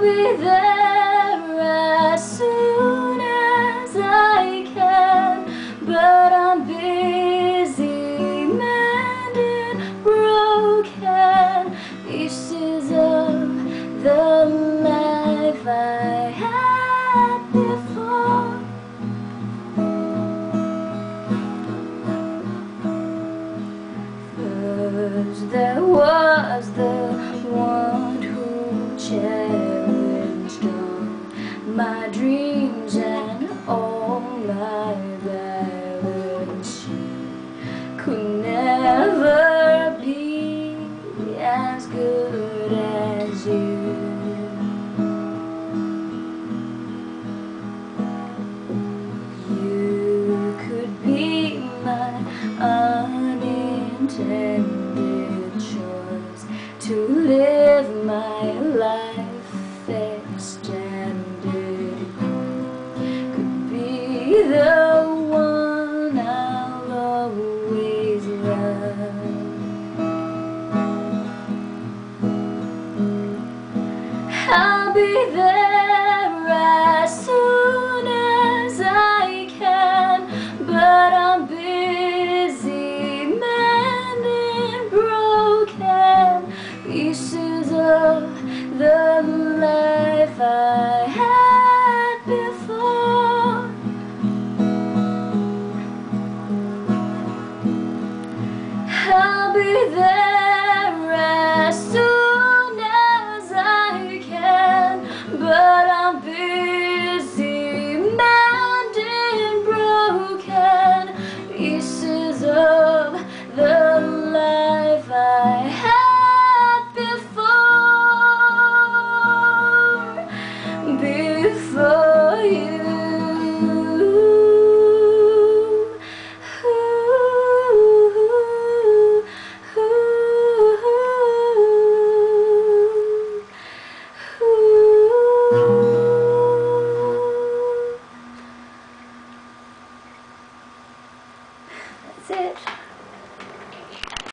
Be there as soon as I can. But I'm busy mending broken pieces of the life I had before. First there was the one who cherished dreams and all my vanity could never be as good as you. You could be my unintended choice to live my life. the one I'll always love. I'll be there. the rest it.